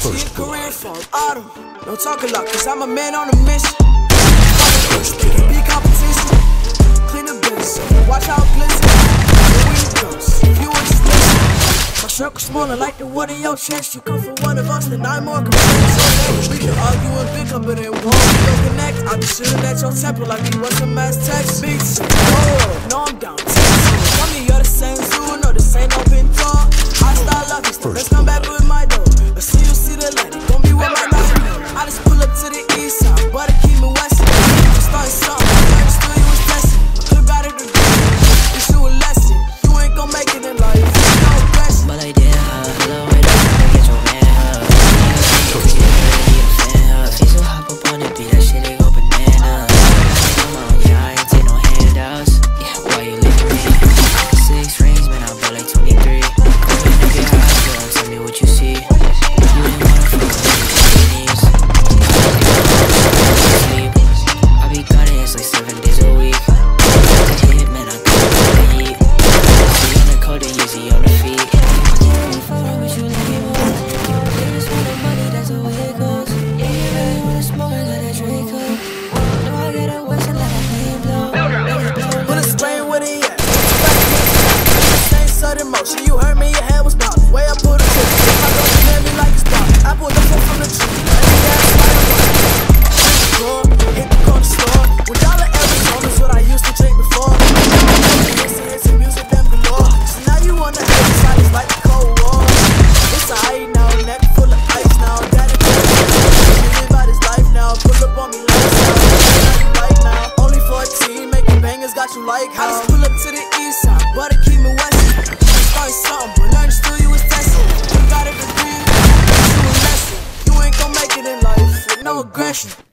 first blood. Don't talk a lot, cause I'm a man on a mission. First blood. Be competition. Clean the bins. Watch how it glistens. If you understand, my circle's smaller like the one in your chest. You come for one of us, then I'm more convinced. We can argue and bicker, but it won't we'll connect. I be shooting at your temple like you was a mass text. Beats, oh, no, I'm down. Tell me you're the same. no aggression.